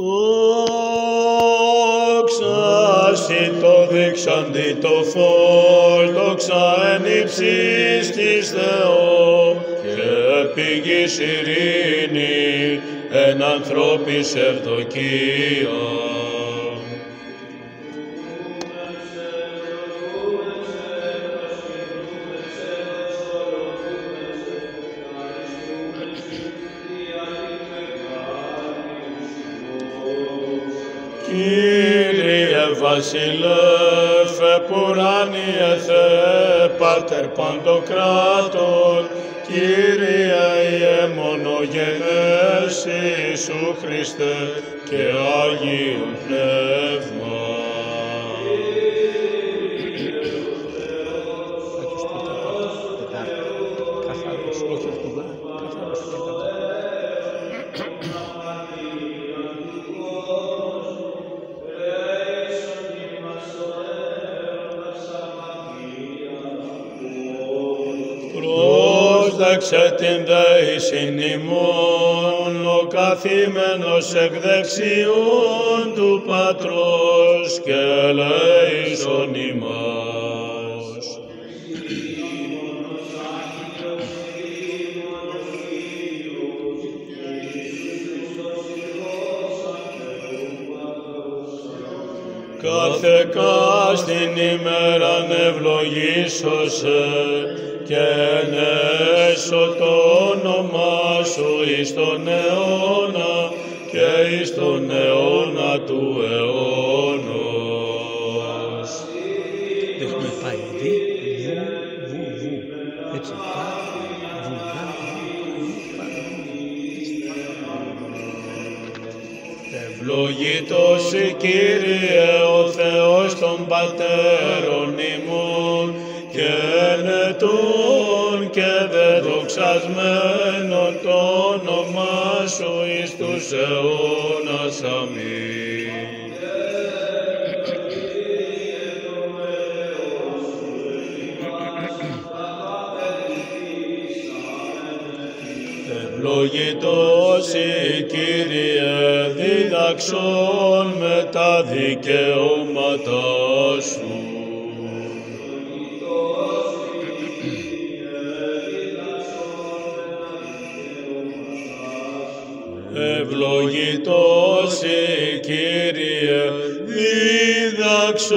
Δόξα σοι το δείξαντι το φως, δόξα εν ύψης της Θεό και πηγής ειρήνη εν ανθρώπης ευδοκία. Κύριε Βασιλεύ, επουράνιε Θεέ, Πάτερ Παντοκράτορ, Κύριε Ιε μονογενές Ιησού Χριστέ και Άγιον Πνεύμα. Πρόσδεξε την δέησιν ημών, ο καθήμενος εκ δεξιών του Πατρός και ελέησον ημάς. Κάθε κάστην ημέραν ευλογήσωσε και ενέσω το όνομά σου εις τον αιώνα και εις τον αιώνα του αιώνος. Έχουμε πάει δι, βου, βου, βου. Έτσι, τα, βουλγά, βου, βου, πα, Ευλογητός η Κύριε ο Θεός των Πατέρων ημών και ενετών και δεδοξασμένων το όνομά σου εις τους αιώνας. Αμήν. Ευλογητός η Κύριε διδαξών με τα δικαιώματα σου. Ευλογητός η Κύριε διδαξών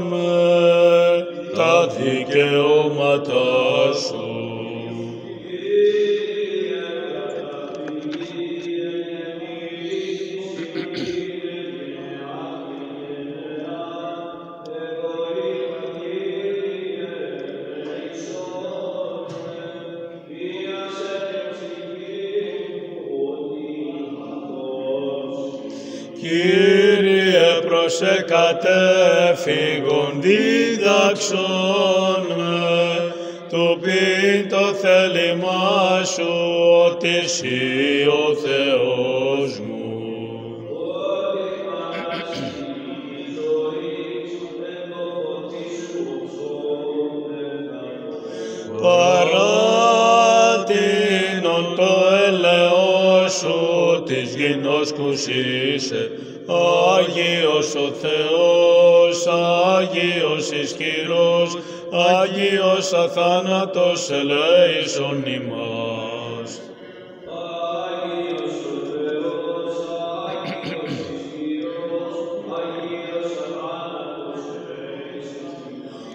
με τα δικαιώματα σου. Κύριε προσεκατέφυγον δίδαξον με, του πει το θέλημά σου ότι εσύ ο Θεός της γινός κουσίσε, Άγιος ο Θεός, Άγιος ισχυρός, Άγιος αθάνατος ελέησον ημάς. Άγιος ο Θεός, Άγιος ισχυρός, Άγιος αθάνατος ελέησον ημάς.